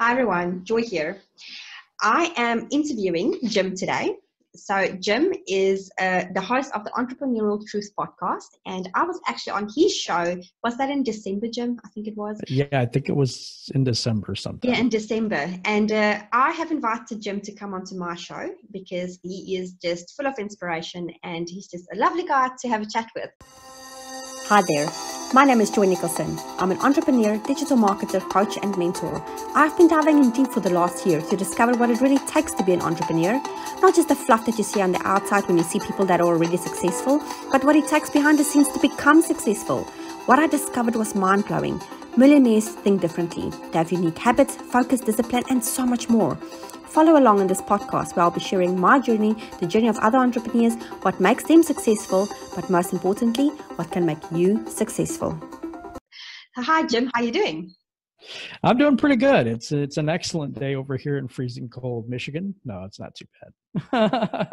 Hi everyone, Joy here. I am interviewing Jim today. So, Jim is uh, the host of the Entrepreneurial Truth podcast, and I was actually on his show. Was that in December, Jim? I think it was. Yeah, I think it was in December something. Yeah, in December. And uh, I have invited Jim to come onto my show because he is just full of inspiration and he's just a lovely guy to have a chat with. Hi there. My name is Joy Nicholson. I'm an entrepreneur, digital marketer, coach, and mentor. I've been diving in deep for the last year to discover what it really takes to be an entrepreneur. Not just the fluff that you see on the outside when you see people that are already successful, but what it takes behind the scenes to become successful. What I discovered was mind blowing. Millionaires think differently. They have unique habits, focus, discipline, and so much more. Follow along in this podcast where I'll be sharing my journey, the journey of other entrepreneurs, what makes them successful, but most importantly, what can make you successful. Hi, Jim. How are you doing? I'm doing pretty good. It's it's an excellent day over here in freezing cold Michigan. No, it's not too bad.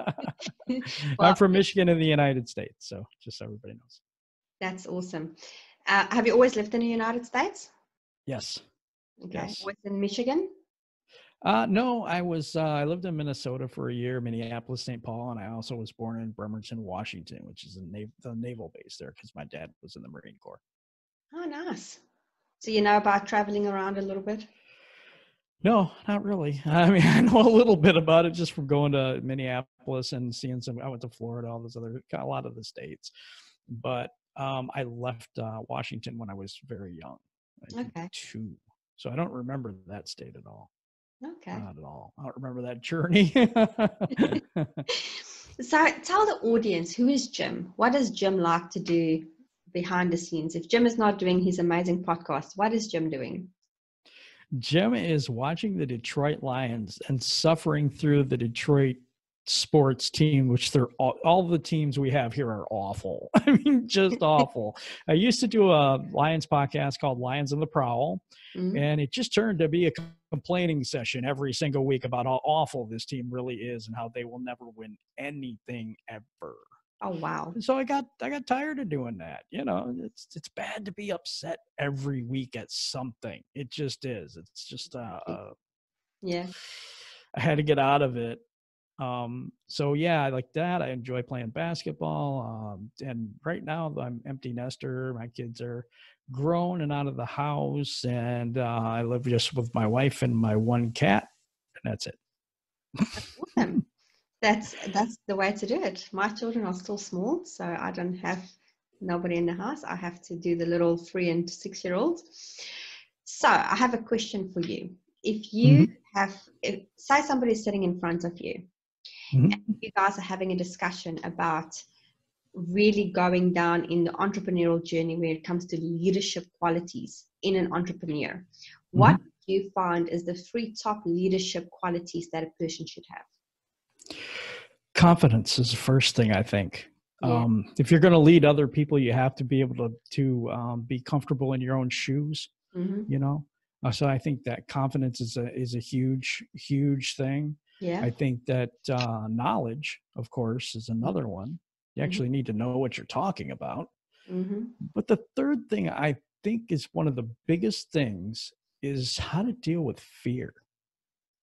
well, I'm from Michigan in the United States, so just so everybody knows. That's awesome. Uh, have you always lived in the United States? Yes. Okay. Yes. Always in Michigan? Uh, no, I was uh, I lived in Minnesota for a year, Minneapolis, St. Paul, and I also was born in Bremerton, Washington, which is nav- the naval base there because my dad was in the Marine Corps. Oh, nice. So you know about traveling around a little bit? No, not really. I mean, I know a little bit about it just from going to Minneapolis and seeing some. I went to Florida, all those other, a lot of the states, but um, I left uh, Washington when I was very young. Okay. Two. So I don't remember that state at all. Okay. Not at all. I don't remember that journey. so tell the audience who is Jim? What does Jim like to do behind the scenes? If Jim is not doing his amazing podcast, what is Jim doing? Jim is watching the Detroit Lions and suffering through the Detroit sports team, which they're all, all, the teams we have here are awful. I mean, just awful. I used to do a Lions podcast called Lions and the Prowl, mm-hmm. and it just turned to be a complaining session every single week about how awful this team really is and how they will never win anything ever. Oh wow. And so I got I got tired of doing that. You know, it's it's bad to be upset every week at something. It just is. It's just uh, uh yeah. I had to get out of it um, so yeah, I like that. I enjoy playing basketball. Um, and right now I'm empty nester. My kids are grown and out of the house, and uh, I live just with my wife and my one cat, and that's it. awesome. That's that's the way to do it. My children are still small, so I don't have nobody in the house. I have to do the little three and six year olds. So I have a question for you. If you mm-hmm. have, if, say somebody is sitting in front of you Mm-hmm. And you guys are having a discussion about really going down in the entrepreneurial journey when it comes to leadership qualities in an entrepreneur. Mm-hmm. What do you find is the three top leadership qualities that a person should have? Confidence is the first thing I think. Yeah. Um, if you're going to lead other people, you have to be able to to um, be comfortable in your own shoes. Mm-hmm. You know, uh, so I think that confidence is a is a huge huge thing. Yeah. I think that uh, knowledge, of course, is another one. You mm-hmm. actually mm-hmm. need to know what you're talking about. Mm-hmm. But the third thing I think is one of the biggest things is how to deal with fear.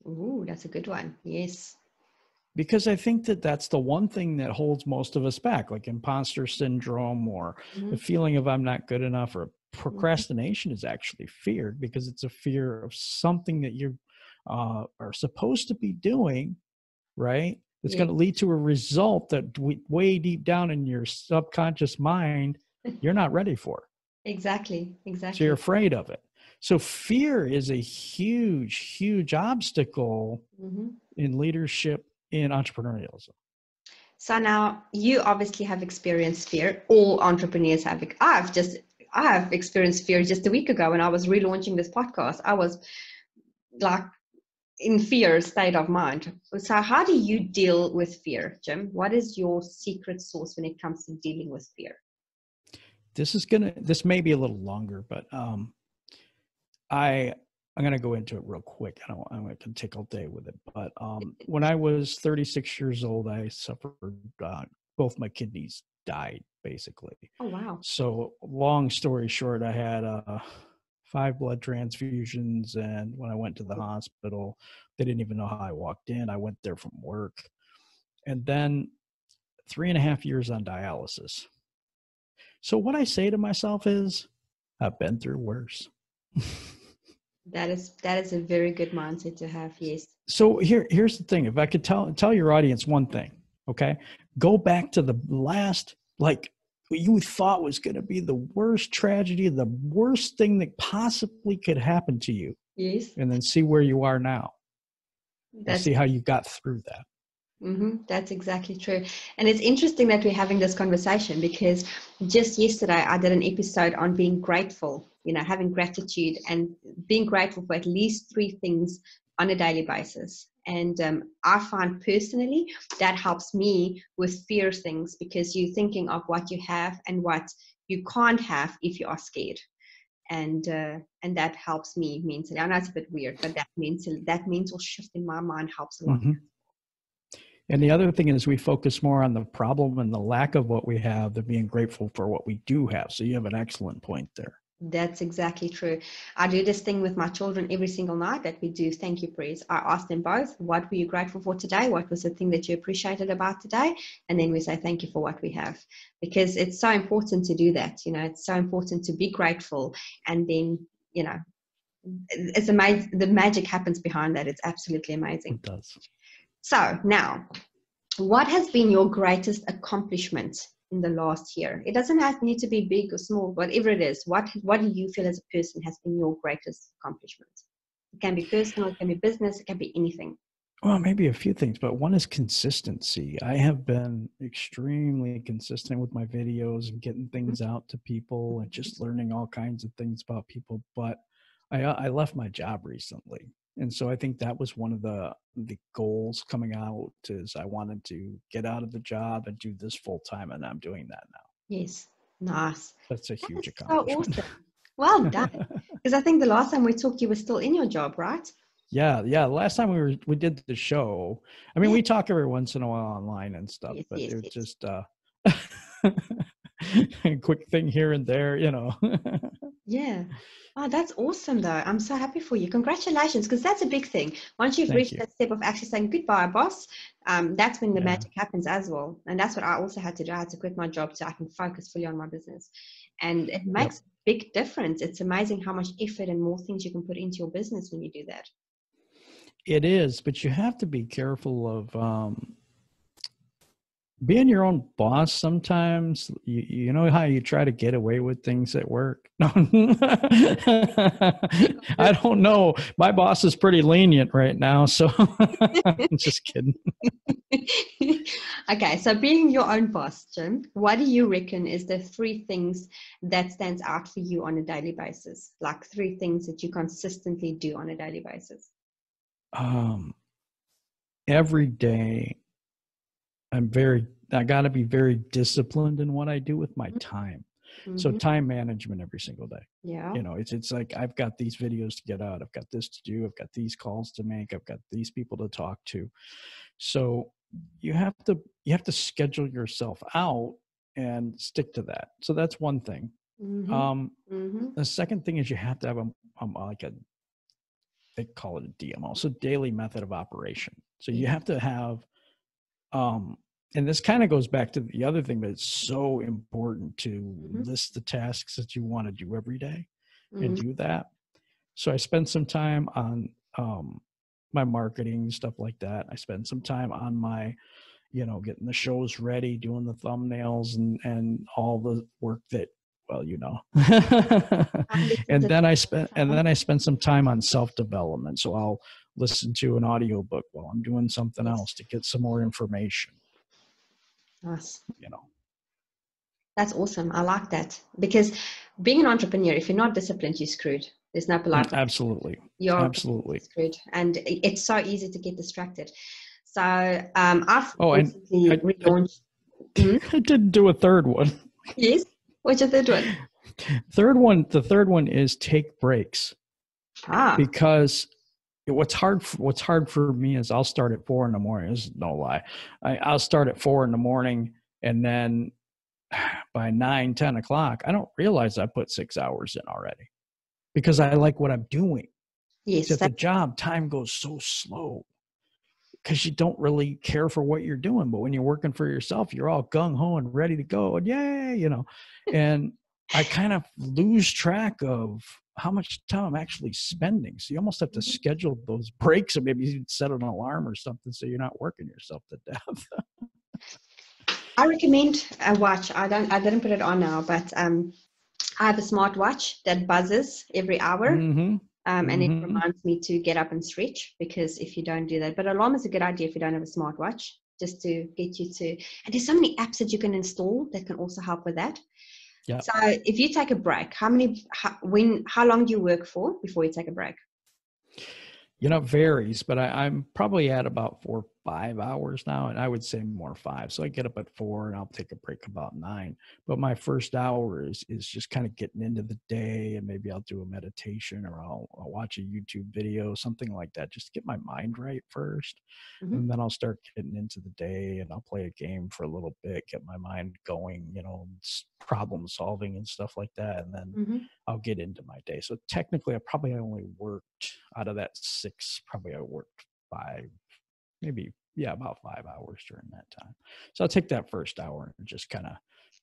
Ooh, that's a good one. Yes. Because I think that that's the one thing that holds most of us back, like imposter syndrome or mm-hmm. the feeling of I'm not good enough or mm-hmm. procrastination is actually fear because it's a fear of something that you're uh, are supposed to be doing, right? It's yeah. going to lead to a result that way deep down in your subconscious mind, you're not ready for. Exactly. Exactly. So you're afraid of it. So fear is a huge, huge obstacle mm-hmm. in leadership in entrepreneurialism. So now you obviously have experienced fear. All entrepreneurs have. I've just I have experienced fear just a week ago when I was relaunching this podcast. I was like in fear state of mind. So, how do you deal with fear, Jim? What is your secret sauce when it comes to dealing with fear? This is gonna. This may be a little longer, but um, I I'm gonna go into it real quick. I don't. I'm gonna take all day with it. But um, when I was 36 years old, I suffered. Uh, both my kidneys died, basically. Oh wow! So, long story short, I had a five blood transfusions. And when I went to the hospital, they didn't even know how I walked in. I went there from work. And then three and a half years on dialysis. So what I say to myself is, I've been through worse. that is that is a very good mindset to have. Yes. So here here's the thing. If I could tell tell your audience one thing, okay, go back to the last like you thought was going to be the worst tragedy, the worst thing that possibly could happen to you. Yes. And then see where you are now. That's, see how you got through that. Mm-hmm, that's exactly true. And it's interesting that we're having this conversation because just yesterday I did an episode on being grateful, you know, having gratitude and being grateful for at least three things on a daily basis. And um, I find personally that helps me with fear things because you're thinking of what you have and what you can't have if you are scared. And uh, and that helps me mentally. I know it's a bit weird, but that mental that mental shift in my mind helps a lot. Mm-hmm. And the other thing is we focus more on the problem and the lack of what we have than being grateful for what we do have. So you have an excellent point there. That's exactly true. I do this thing with my children every single night that we do thank you prayers. I ask them both, what were you grateful for today? What was the thing that you appreciated about today? And then we say thank you for what we have. Because it's so important to do that. You know, it's so important to be grateful and then, you know, it's amazing the magic happens behind that. It's absolutely amazing. It does. So now, what has been your greatest accomplishment in the last year? It doesn't have need to be big or small, whatever it is. What what do you feel as a person has been your greatest accomplishment? It can be personal, it can be business, it can be anything. Well, maybe a few things, but one is consistency. I have been extremely consistent with my videos and getting things mm-hmm. out to people and just learning all kinds of things about people. But I, I left my job recently and so i think that was one of the the goals coming out is i wanted to get out of the job and do this full time and i'm doing that now. Yes. Nice. That's a huge accomplishment so awesome. well done. Because i think the last time we talked you were still in your job right? Yeah yeah last time we were we did the show. I mean yeah. we talk every once in a while online and stuff yes, but yes, it's yes. just uh quick thing here and there you know yeah Oh, that's awesome, though. I'm so happy for you. Congratulations, because that's a big thing. Once you've Thank reached you. that step of actually saying goodbye, boss, um, that's when the yeah. magic happens as well. And that's what I also had to do. I had to quit my job so I can focus fully on my business. And it makes yep. a big difference. It's amazing how much effort and more things you can put into your business when you do that. It is, but you have to be careful of um, being your own boss sometimes you, you know how you try to get away with things at work? No. I don't know. My boss is pretty lenient right now so i'm just kidding. Okay so being your own boss jim what do you reckon is the three things that stands out for you on a daily basis? Like three things that you consistently do on a daily basis? Um every day I'm very I got to be very disciplined in what I do with my mm-hmm. time. Mm-hmm. So time management every single day. Yeah. You know, it's it's like I've got these videos to get out, I've got this to do, I've got these calls to make, I've got these people to talk to. So you have to you have to schedule yourself out and stick to that. So that's one thing. Mm-hmm. Um, mm-hmm. The second thing is you have to have a, a like a they call it a DMO, so daily method of operation. So you have to have um, and this kind of goes back to the other thing but it's so important to mm-hmm. list the tasks that you want to do every day mm-hmm. and do that. So i spend some time on um, my marketing stuff like that. I spend some time on my you know getting the shows ready doing the thumbnails and and all the work that well you know. And then i spent and then i spend some time on self development so i'll listen to an audiobook while i'm doing something else to get some more information Nice. You know. That's awesome. I like that because being an entrepreneur, if you're not disciplined, you're screwed. There's no polite. Absolutely. You're absolutely screwed, and it's so easy to get distracted. So um, I've oh, and I, relaunched. I, hmm? I didn't do a third one. Yes. What's your third one? Third one. The third one is take breaks. Ah. Because what's hard for, what's hard for me is I'll start at four in the morning. This is no lie. I, I'll start at four in the morning and then by nine, ten o'clock, I don't realize I put six hours in already. because I like what I'm doing. Yes, At the job, time goes so slow because you don't really care for what you're doing. But when you're working for yourself, you're all gung ho and ready to go, and yay, you know. And I kind of lose track of how much time I'm actually spending. So you almost have to Mhm. schedule those breaks, or maybe you set an alarm or something so you're not working yourself to death. I recommend a watch. I don't. I didn't put it on now, but um, I have a smartwatch that buzzes every hour. hmm Um, and Mhm. it reminds me to get up and stretch because if you don't do that, but alarm is a good idea if you don't have a smartwatch, just to get you to. And there's so many apps that you can install that can also help with that. Yeah. So if you take a break, how many, how, when, how long do you work for before you take a break? You know, it varies, but I, I'm probably at about four, five hours now, and I would say more five. So I get up at four, and I'll take a break about nine. But my first hour is is just kind of getting into the day, and maybe I'll do a meditation or I'll, I'll watch a YouTube video, something like that, just to get my mind right 1st Mhm. and then I'll start getting into the day, and I'll play a game for a little bit, get my mind going, you know, problem solving and stuff like that, and then Mhm. I'll get into my day. So technically, I probably only worked out of that six, probably I worked five, maybe, yeah, about five hours during that time. So I'll take that first hour and just kind of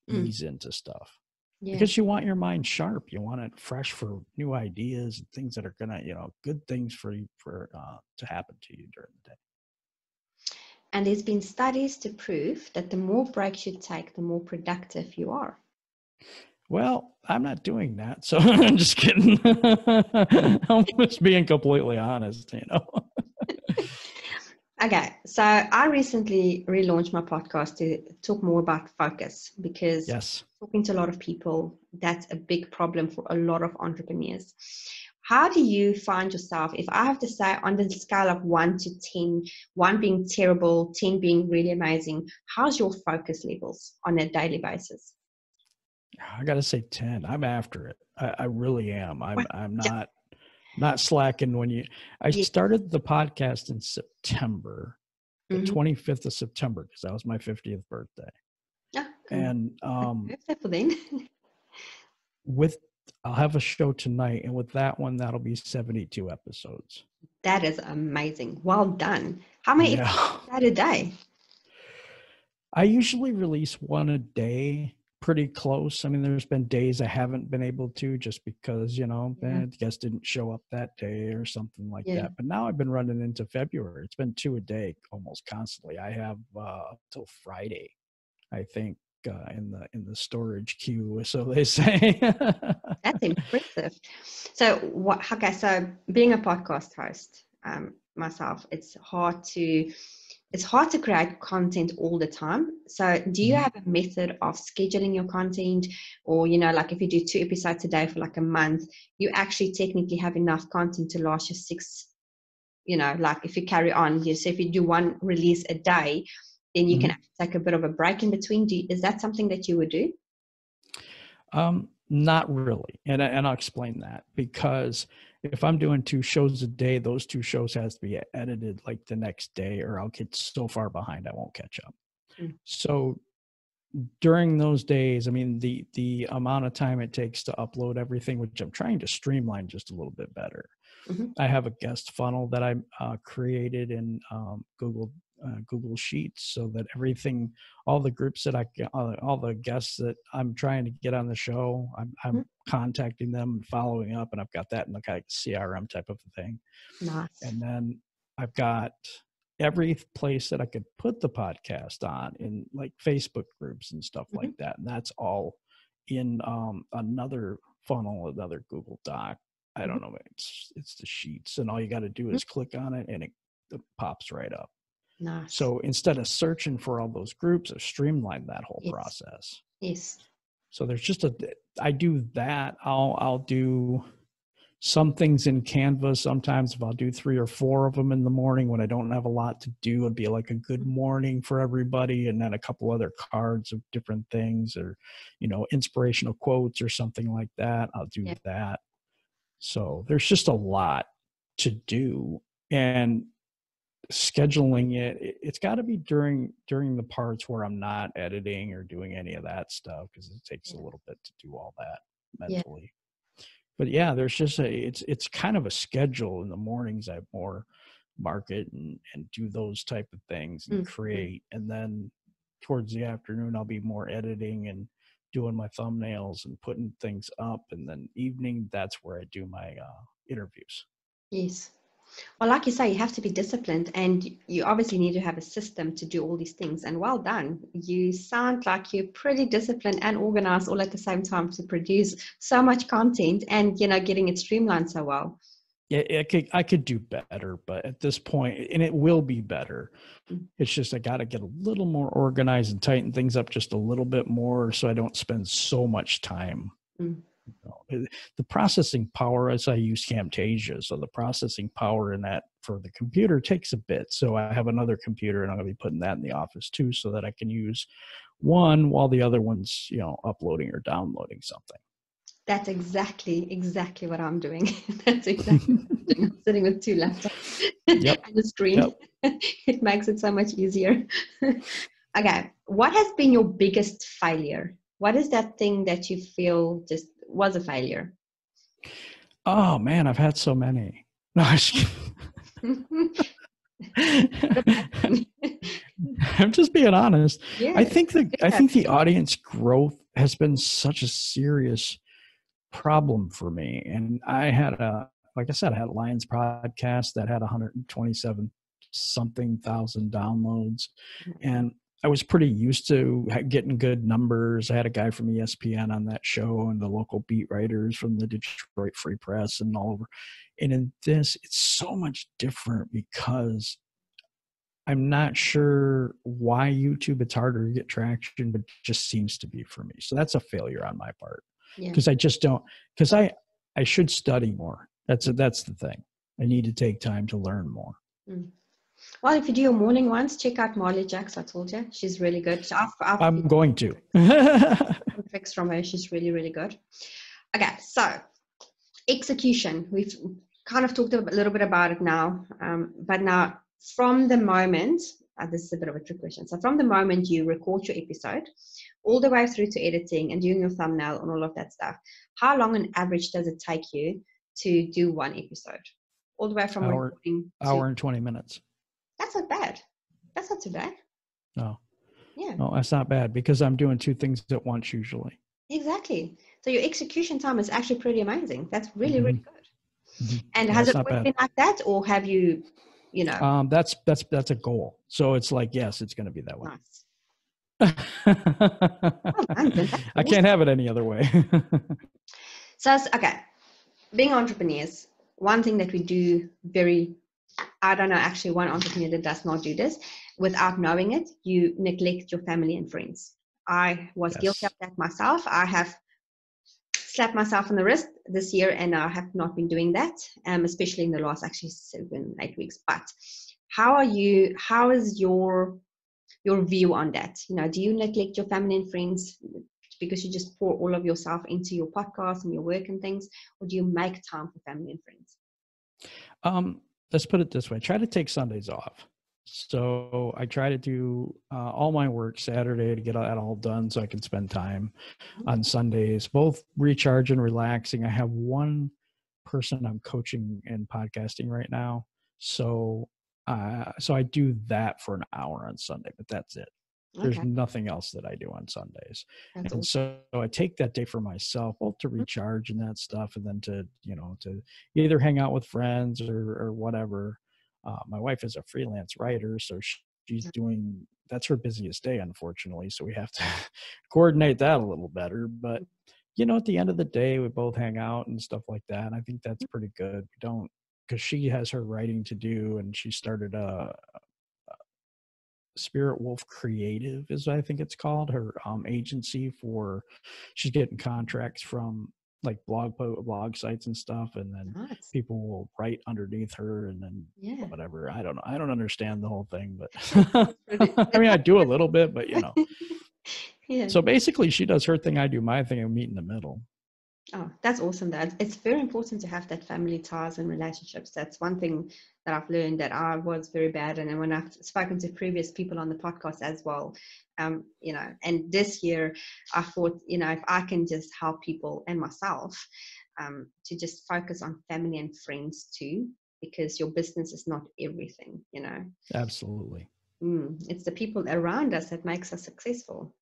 Mm. ease into stuff Yeah. because you want your mind sharp. You want it fresh for new ideas and things that are going to, you know, good things for you for uh, to happen to you during the day. And there's been studies to prove that the more breaks you take, the more productive you are. Well, I'm not doing that. So I'm just kidding. I'm just being completely honest, you know. Okay, so I recently relaunched my podcast to talk more about focus because yes. talking to a lot of people, that's a big problem for a lot of entrepreneurs. How do you find yourself? If I have to say on the scale of one to 10, one being terrible, 10 being really amazing, how's your focus levels on a daily basis? I gotta say ten. I'm after it. I, I really am. I'm I'm not not slacking when you I started the podcast in September, the Mhm. 25th of September, because that was my 50th birthday. Yeah. And um with I'll have a show tonight, and with that one, that'll be 72 episodes. that is amazing. Well done. How many Yeah. episodes is that a day? I usually release one a day, pretty close. I mean, there's been days I haven't been able to just because, you know, Yeah. eh, guest didn't show up that day or something like Yeah. that. But now I've been running into February. It's been two a day almost constantly. I have uh till Friday, I think, uh, in the in the storage queue, so they say. That's impressive. So, what? Okay, so being a podcast host um, myself, it's hard to it's hard to create content all the time. So, do you Mhm. have a method of scheduling your content, or you know, like if you do two episodes a day for like a month, you actually technically have enough content to last you six. You know, like if you carry on, you so if you do one release a day, then you can actually take a bit of a break in between. Do you, is that something that you would do? Um, not really, and and I'll explain that because if I'm doing two shows a day, those two shows has to be edited like the next day, or I'll get so far behind I won't catch up. Mm. So during those days, I mean the the amount of time it takes to upload everything, which I'm trying to streamline just a little bit better. Mhm. I have a guest funnel that I uh, created in um, Google uh, Google Sheets, so that everything, all the groups that I, get- all, the guests that I'm trying to get on the show, I'm, I'm Mhm. contacting them and following up, and I've got that in the kind of CRM type of thing. Nice. And then I've got every place that I could put the podcast on in like Facebook groups and stuff like that. And that's all in um, another funnel, another Google Doc. I don't know. It's it's the sheets, and all you got to do is click on it, and it, it pops right up. So instead of searching for all those groups, I've streamlined that whole Yes. process. yes. So there's just a I do that. I'll I'll do some things in Canva. Sometimes if I'll do three or four of them in the morning when I don't have a lot to do, it'd be like a good mm-hmm. morning for everybody, and then a couple other cards of different things or you know inspirational quotes or something like that. I'll do Yeah. that. So there's just a lot to do, and scheduling it it- it's got to be during during the parts where i'm not editing or doing any of that stuff because it takes a little bit to do all that mentally if but yeah, there's just a it's it's kind of a schedule in the mornings. I more market and and do those type of things and Mm-hmm. create, and then towards the afternoon I'll be more editing and doing my thumbnails and putting things up, and then evening that's where I do my uh, interviews. Yes. Well, like you say, you have to be disciplined and you obviously need to have a system to do all these things. And well done. You sound like you're pretty disciplined and organized all at the same time to produce so much content and, you know, getting it streamlined so well. Yeah, I could I could do better, but at this point, and it will be better. Mm. It's just I got to get a little more organized and tighten things up just a little bit more, so I don't spend so much time. Mm. You know, it- the processing power, as I use Camtasia, so the processing power in that for the computer takes a bit. So I have another computer, and I'm going to be putting that in the office too, so that I can use one while the other one's you know uploading or downloading something. That's exactly, exactly what I'm doing. That's exactly what I'm doing. Sitting with two laptops Yep. and a screen. it makes it so much easier. okay. What has been your biggest failure? What is that thing that you feel just was a failure? Oh man, I've had so many. No, I just kidding. I'm just being honest. yeah. I think the I think the audience growth has been such a serious problem for me. And I had a like I said, I had a Lions podcast that had 127 something thousand downloads. And I was pretty used to getting good numbers. I had a guy from ESPN on that show and the local beat writers from the Detroit Free Press and all over. And in this, it's so much different because I'm not sure why YouTube it's harder to get traction, but just seems to be for me. So that's a failure on my part Yeah. because I just don't. Because I I should study more. That's a, that's the thing. I need to take time to learn more. Mm. Well, if you do your morning ones, check out Marley Jaxx. I told you she's really good. I've, I've I'm going to. tricks from her. She's really, really good. Okay, so execution. We've kind of talked a little bit about it now, um, but now from the moment, uh, this is a bit of a trick question. So from the moment you record your episode, all the way through to editing and doing your thumbnail and all of that stuff, how long on average does it take you to do one episode? All the way from Hour- recording Hour and twenty minutes. That's not bad. That's not too bad. No, Yeah, no, that's not bad because I'm doing two things at once usually. exactly. So your execution time is actually pretty amazing. That's really, really good. Mhm. And Yeah, has it always been like that, or have you, you know, Um, that's that's that's a goal. So it's like yes, it's going to be that way. nice? then. I can't have it any other way. So okay, being entrepreneurs, one thing that we do very, I don't know, actually one entrepreneur that does not do this without knowing it, you neglect your family and friends. I was guilty of that myself. I have slapped myself on the wrist this year and I have not been doing that, um, especially in the last actually seven, eight weeks. But how are you, how is your, your view on that? You know, do you neglect your family and friends because you just pour all of yourself into your podcast and your work and things, or do you make time for family and friends? um, let's put it this way: try to take Sundays off. So I try to do uh, all my work Saturday to get that all done, so I can spend time on Sundays, both recharge and relaxing. I have one person I'm coaching and podcasting right now, so uh, so I do that for an hour on Sunday, but that's it. There's Okay, nothing else that I do on Sundays. that's and awesome. so I take that day for myself, both to Mhm. recharge and that stuff, and then to you know to either hang out with friends or or whatever. Uh, my wife is a freelance writer, so she's doing that's her busiest day, unfortunately. So we have to coordinate that a little better. But you know, at the end of the day, we both hang out and stuff like that. And I think that's pretty good. We don't because she has her writing to do, and she started a Spirit Wolf Creative is I think it's called her um, agency for she's getting contracts from like blog po- blog sites and stuff and then Nice. people will write underneath her and then Yeah. whatever I don't know I don't understand the whole thing but I mean I do a little bit but you know yeah. so basically she does her thing I do my thing and meet in the middle Oh, that's awesome. That it's very important to have that family ties and relationships. That's one thing that I've learned that I was very bad and when I've spoken to previous people on the podcast as well, um, you know, and this year I thought, you know, if I can just help people and myself um, to just focus on family and friends too, because your business is not everything, you know. Absolutely. Mm, it's the people around us that makes us successful.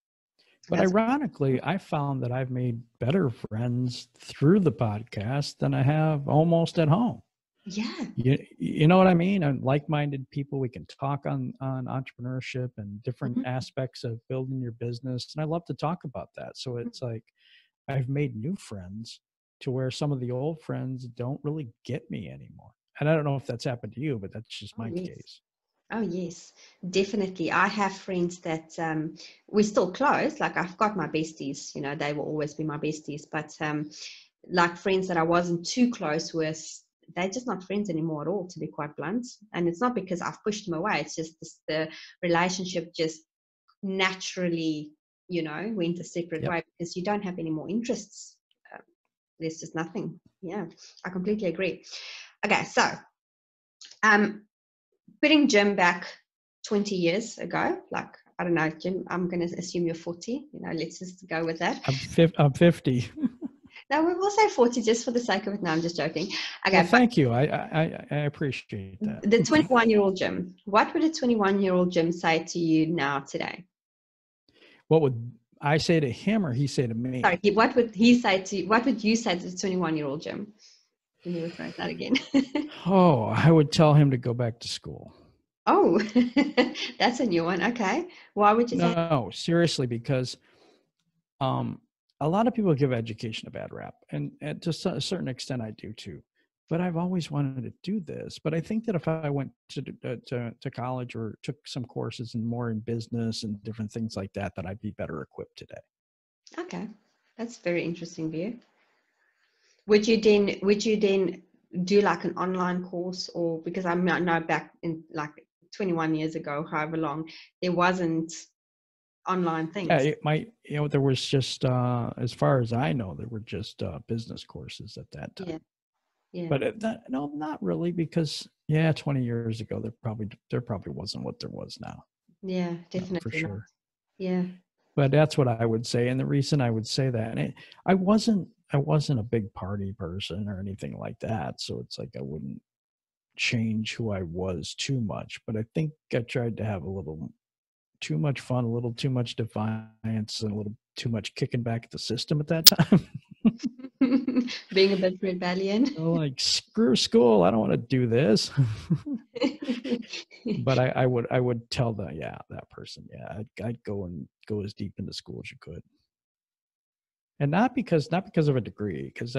But That's- ironically, I found that I've made better friends through the podcast than I have almost at home. yeah, You, you know what I mean? And like-minded people, we can talk on on entrepreneurship and different Mhm. aspects of building your business, and I love to talk about that. So Mm-hmm. it's like I've made new friends to where some of the old friends don't really get me anymore. And I don't know if that's happened to you, but that's just Oh, my yes. case. Oh yes, definitely. I have friends that um, we're still close. Like I've got my besties, you know, they will always be my besties. But um, like friends that I wasn't too close with, they're just not friends anymore at all, to be quite blunt. And it's not because I've pushed them away. It's just this, the relationship just naturally, you know, went a separate Yep. way because you don't have any more interests. Um, there's just nothing. Yeah, I completely agree. Okay, so um, putting Jim back 20 years ago, like, I don't know, Jim, I'm going to assume you're 40. You know, let's just go with that. I'm, I'm 50. No, we will say 40 just for the sake of it. No, I'm just joking. Okay, Well, thank you. I, I, I appreciate that. the 21 year old Jim, what would a 21 year old Jim say to you now today? What would I say to him or he say to me? Sorry, what would he say to what would you say to the 21 year old Jim? Let me rephrase that again. Oh, I would tell him to go back to school. oh, that's a new one. Okay. Why would you say No, seriously, because um, a lot of people give education a bad rap, and, and to a certain extent, I do too. But I've always wanted to do this. But I think that if I went to uh, to, to college or took some courses and more in business and different things like that, that I'd be better equipped today. Okay, that's very interesting view. Would you then would you then do like an online course or because I know know back in like 21 years ago, however long, there wasn't online things. Yeah, it might. You know, there was just, uh, as far as I know, there were just uh, business courses at that time. Yeah. Yeah. But it, that, no, not really, because yeah, twenty years ago, there probably there probably wasn't what there was now. yeah, uh, definitely. for not. sure. Yeah. but that's what I would say. And the reason I would say that, and it, I wasn't, I wasn't a big party person or anything like that. So it's like I wouldn't change who I was too much. But I think I tried to have a little too much fun, a little too much defiance, and a little too much kicking back at the system at that time. Being a bit rebellion. So, like screw school, I don't want to do this. but I, I would, I would tell the yeah that person, yeah, I'd, I'd go and go as deep into school as you could, and not because not because of a degree, because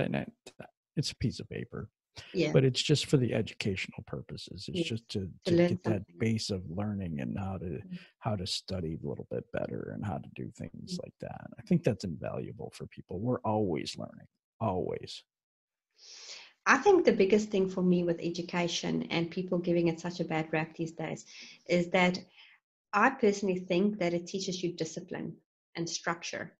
it's a piece of paper, yeah. but it's just for the educational purposes. It's Yeah, just to, to to get that base of learning and how to Mm. how to study a little bit better and how to do things Mm. like that. I think that's invaluable for people. We're always learning, always. I think the biggest thing for me with education and people giving it such a bad rap these days is that I personally think that it teaches you discipline and structure.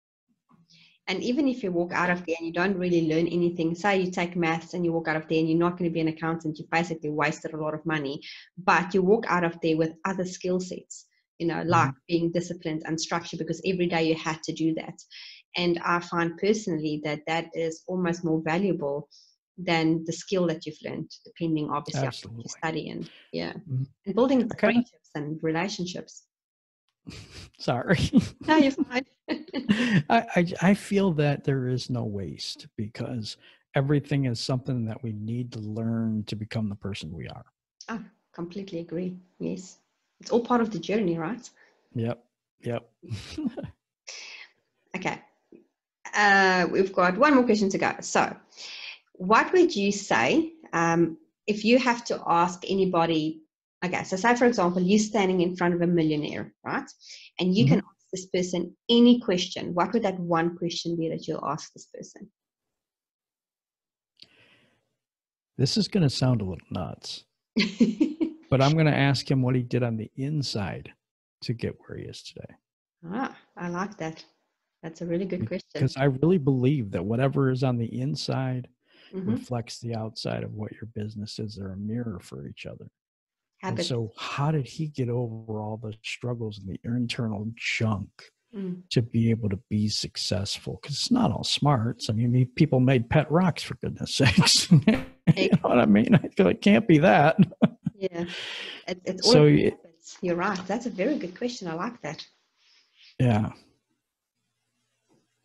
And even if you walk out of there and you don't really learn anything, say you take maths and you walk out of there and you're not going to be an accountant, you basically wasted a lot of money, but you walk out of there with other skill sets, you know, like being disciplined and structured because every day you had to do that. And I find personally that that is almost more valuable than the skill that you've learned, depending obviously on what you study and yeah, Mhm. and building kinda- friendships and relationships. Sorry. No, you're fine. I, I I feel that there is no waste because everything is something that we need to learn to become the person we are. Ah, completely agree. Yes, it's all part of the journey, right? Yep. Yep. Okay. Uh, we've got one more question to go. So, what would you say um, if you have to ask anybody? Okay, so say for example, you're standing in front of a millionaire, right? And you can ask this person any question. What would that one question be that you'll ask this person? this is going to sound a little nuts, but I'm going to ask him what he did on the inside to get where he is today. ah, I like that. That's a really good question. Because I really believe that whatever is on the inside Mhm. reflects the outside of what your business is. They're a mirror for each other. And so, how did he get over all the struggles and the internal junk Mm. to be able to be successful because it's not all smarts. I mean, people made pet rocks for goodness sakes. you know what I mean? I feel it can't be that. Yeah, it, it's So habits. You're right. That's a very good question. I like that. yeah.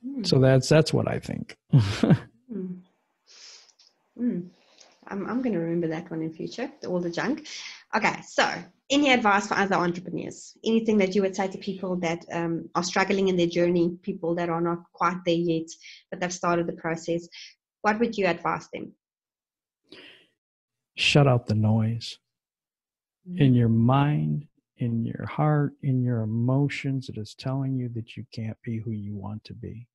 Mm. So that's that's what I think. Mm. I'm, I'm going to remember that one in future, all the junk. Okay, so any advice for other entrepreneurs? Anything that you would say to people that um, are struggling in their journey, people that are not quite there yet, but they've started the process? What would you advise them? Shut out the noise in your mind, in your heart, in your emotions. It is telling you that you can't be who you want to be.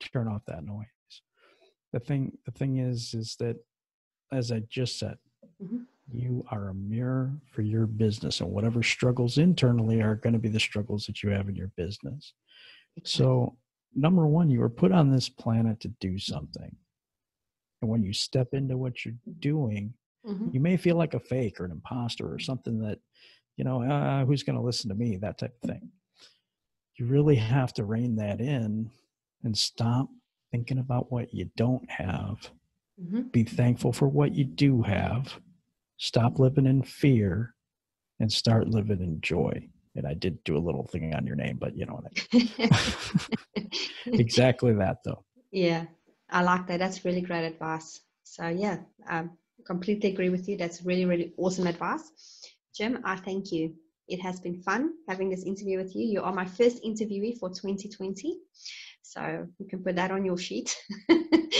Turn off that noise. The thing, the thing is, is that as I just said, Mhm. You are a mirror for your business, and whatever struggles internally are going to be the struggles that you have in your business. So, number one, you were put on this planet to do something. And when you step into what you're doing, Mhm. you may feel like a fake or an imposter or something that, you know, uh, who's going to listen to me, that type of thing. You really have to rein that in and stop thinking about what you don't have. Mhm. Be thankful for what you do have. Stop living in fear and start living in joy. And I did do a little thing on your name, but you know what I mean. exactly that, though. Yeah, I like that. That's really great advice. So yeah, I completely agree with you. That's really, really awesome advice. Jim, I thank you. It has been fun having this interview with you. You are my first interviewee for 2020. So you can put that on your sheet.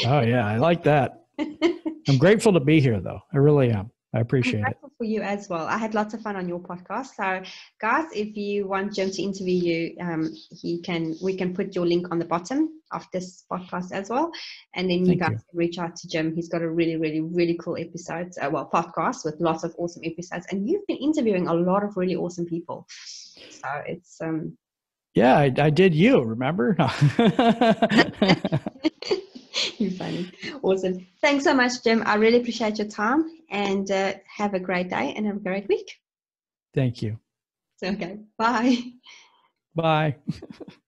Oh, yeah, I like that. I'm grateful to be here, though. I really am. I appreciate it. for you as well. I had lots of fun on your podcast. So, guys, if you want Jim to interview you, um, he can. We can put your link on the bottom of this podcast as well, and then you Thank guys you. can reach out to Jim. He's got a really, really, really cool episode. Uh, well, podcast with lots of awesome episodes, and you've been interviewing a lot of really awesome people. So it's um. Yeah, I, I did you, remember? You're funny. Awesome. Thanks so much, Jim. I really appreciate your time and uh, have a great day and have a great week. Thank you. Okay. Bye. Bye.